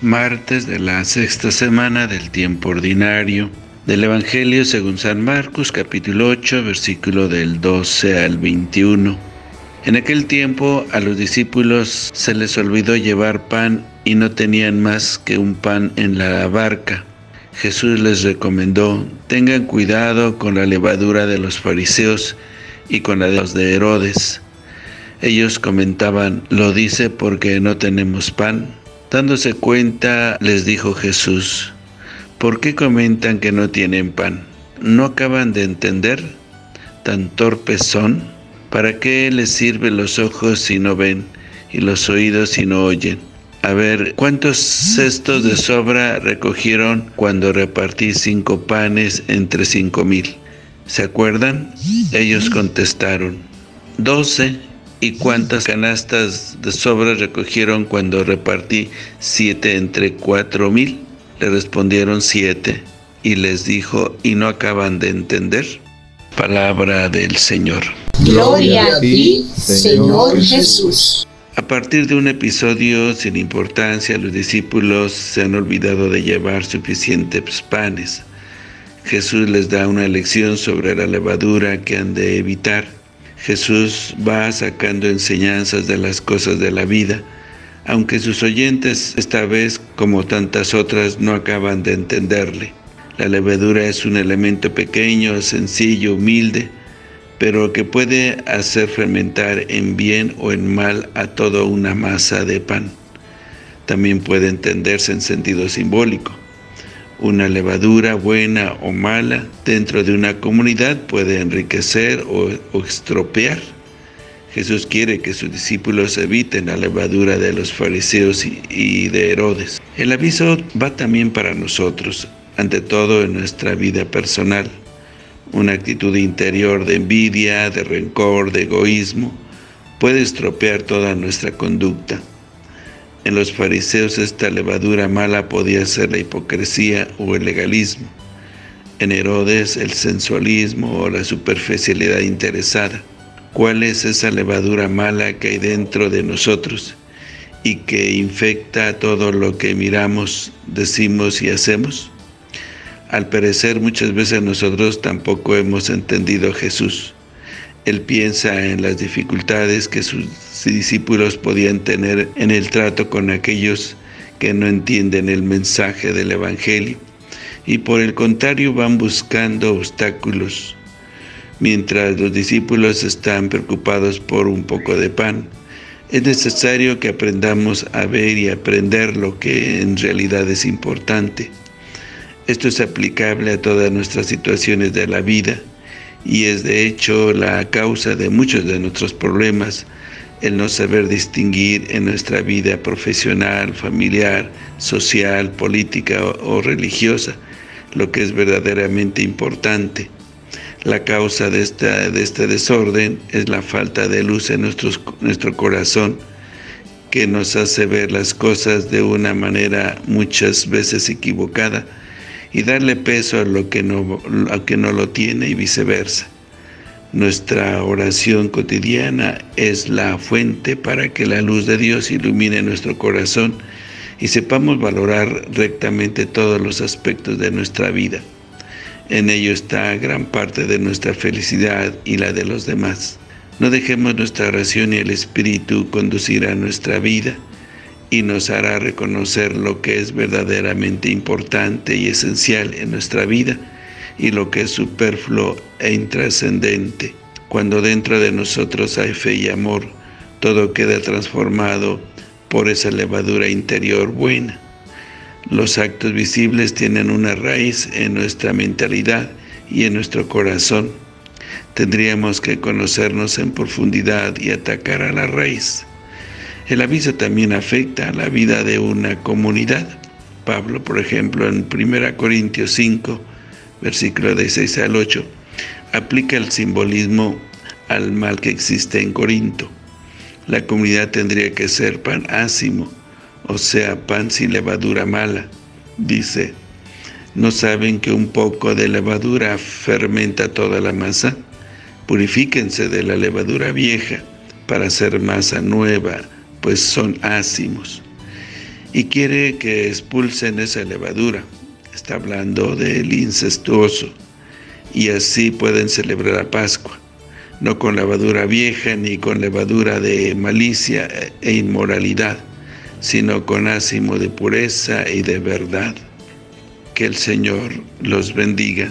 martes de la sexta semana del tiempo ordinario del Evangelio según San Marcos capítulo 8 versículo del 12 al 21. En aquel tiempo a los discípulos se les olvidó llevar pan y no tenían más que un pan en la barca. Jesús les recomendó, tengan cuidado con la levadura de los fariseos y con la de los de Herodes. Ellos comentaban, lo dice porque no tenemos pan. Dándose cuenta, les dijo Jesús, ¿por qué comentan que no tienen pan? ¿No acaban de entender? ¿Tan torpes son? ¿Para qué les sirven los ojos si no ven y los oídos si no oyen? A ver, ¿cuántos cestos de sobra recogieron cuando repartí cinco panes entre cinco mil? ¿Se acuerdan? Ellos contestaron, doce. ¿Y cuántas canastas de sobra recogieron cuando repartí siete entre cuatro mil? Le respondieron siete. Y les dijo, ¿y no acaban de entender? Palabra del Señor. Gloria a ti, Señor Jesús. A partir de un episodio sin importancia, los discípulos se han olvidado de llevar suficientes panes. Jesús les da una lección sobre la levadura que han de evitar Jesús va sacando enseñanzas de las cosas de la vida, aunque sus oyentes esta vez, como tantas otras, no acaban de entenderle. La levadura es un elemento pequeño, sencillo, humilde, pero que puede hacer fermentar en bien o en mal a toda una masa de pan. También puede entenderse en sentido simbólico. Una levadura buena o mala dentro de una comunidad puede enriquecer o, estropear. Jesús quiere que sus discípulos eviten la levadura de los fariseos y de Herodes. El aviso va también para nosotros, ante todo en nuestra vida personal. Una actitud interior de envidia, de rencor, de egoísmo, puede estropear toda nuestra conducta. En los fariseos esta levadura mala podía ser la hipocresía o el legalismo. En Herodes el sensualismo o la superficialidad interesada. ¿Cuál es esa levadura mala que hay dentro de nosotros y que infecta todo lo que miramos, decimos y hacemos? Al parecer muchas veces nosotros tampoco hemos entendido a Jesús. Él piensa en las dificultades que sus discípulos podían tener en el trato con aquellos que no entienden el mensaje del Evangelio y por el contrario van buscando obstáculos. Mientras los discípulos están preocupados por un poco de pan, es necesario que aprendamos a ver y aprender lo que en realidad es importante. Esto es aplicable a todas nuestras situaciones de la vida, y es de hecho la causa de muchos de nuestros problemas, el no saber distinguir en nuestra vida profesional, familiar, social, política o, religiosa lo que es verdaderamente importante. La causa de, esta, de este desorden es la falta de luz en nuestro corazón, que nos hace ver las cosas de una manera muchas veces equivocada, y darle peso a lo que no, a que no lo tiene y viceversa. Nuestra oración cotidiana es la fuente para que la luz de Dios ilumine nuestro corazón y sepamos valorar rectamente todos los aspectos de nuestra vida. En ello está gran parte de nuestra felicidad y la de los demás. No dejemos nuestra oración y el Espíritu conducir a nuestra vida, y nos hará reconocer lo que es verdaderamente importante y esencial en nuestra vida y lo que es superfluo e intrascendente. Cuando dentro de nosotros hay fe y amor, todo queda transformado por esa levadura interior buena. Los actos visibles tienen una raíz en nuestra mentalidad y en nuestro corazón. Tendríamos que conocernos en profundidad y atacar a la raíz. El aviso también afecta a la vida de una comunidad. Pablo, por ejemplo, en 1 Corintios 5, versículo de 6 al 8, aplica el simbolismo al mal que existe en Corinto. La comunidad tendría que ser pan ácimo, o sea, pan sin levadura mala. Dice, ¿no saben que un poco de levadura fermenta toda la masa? Purifíquense de la levadura vieja para hacer masa nueva, pues son ácimos. y quiere que expulsen esa levadura. Está hablando del incestuoso y así pueden celebrar la Pascua, no con levadura vieja ni con levadura de malicia e inmoralidad, sino con ácimo de pureza y de verdad. Que el Señor los bendiga.